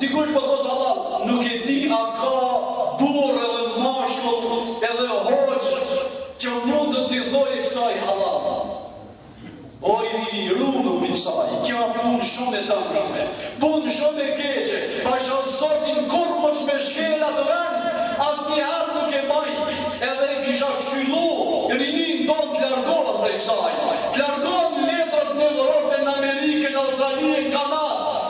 Dikush po thot hallall nuk e di a ka burrë edhe mashkull edhe hoxhë që mundet t'i thojë ksaj hallall o i ri ruju pi ksaj kjo është punë shumë e dëmshme punë shumë e keqe pasha zotin kurrë mos me shkel atë vend asnjëherë nuk e baj edhe e kisha kshyllu rininë tonë t'largohet prej ksaj t'largohen letrat n'Europë n'Amerikë n'Australi e Kanadë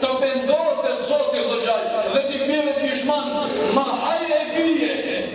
Të pendohet te Zoti xh.sh. dhe t'i bire pishman ma hajr e ki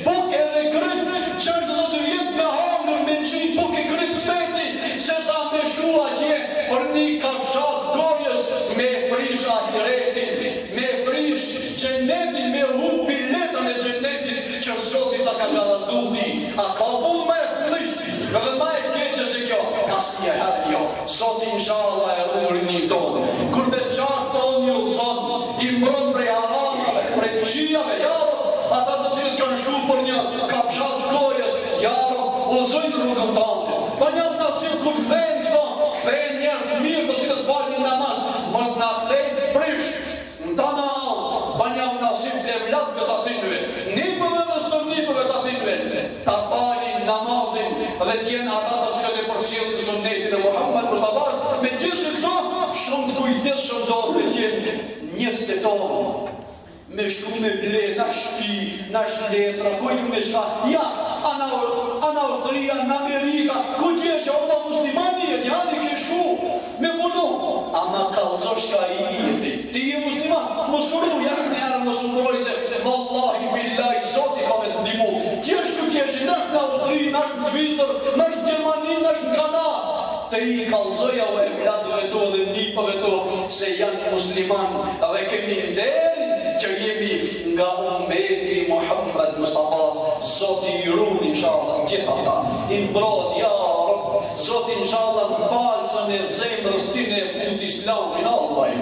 buk edhe kryp gjashtëdhjetë vjet me hangër veç buk e kryp speci se sa me shku atje për ni kafshatë gojës me e prish ahiretin me e prish xhenetin me e hup biletën e xhenetit që Zoti ta ka garantu ti a ka punë ma e fëlliqtë dhe ma e keqe se kjo asnjëher jo. Zoti inshalla e ruan rinin tonë gurbetçart tonë i udhëzon, i mbron prej haramave, prej këqijave, ja Rab, ata të cilët kanë shku për një kafshatë të gojës, ja Rab, udhëzoji n'rrugën tande. Banja nasib kur kthehen këto, kthehen njerëz të mirë të cilët falin namaz, mos na kthehen prish. Ndana All, banjau nasib edhe evladve të atinve, nipërve dhe stërnipërve të atinve, të falin namazin dhe të jenë ata të cilët e përcjellin sunnetin e Muhammed Mustafas, me gjithë këto shumë të kujdesshëm do të jenë njerëzit tonë. Me shku me ble na shtëpi, naj letra, po ju me shka, ja, ana, n'Austri a n'Amerikë, ku je sot, o Allah muslimani, e një anë i ke shku, Me punu, ama kallxosh kaj milleti, ti je musliman, mos u druj as një herë mos u mbroj se vallahi billahi zoti ka me të ndimu, qesh ku qesh nash në Austri, nash në Zvicër, nash në Gjermani, nash në Kanadë, ti kallxojau evladëve tu dhe nipëve tu se janë musliman dhe kemi nderin që jemi nga ummeti i Muhammed Mustafas, zoti i run inshallah gjithë ata, i mbron ata Zoti inshalla në palcën e zemrës tyne e fut islamin Allah i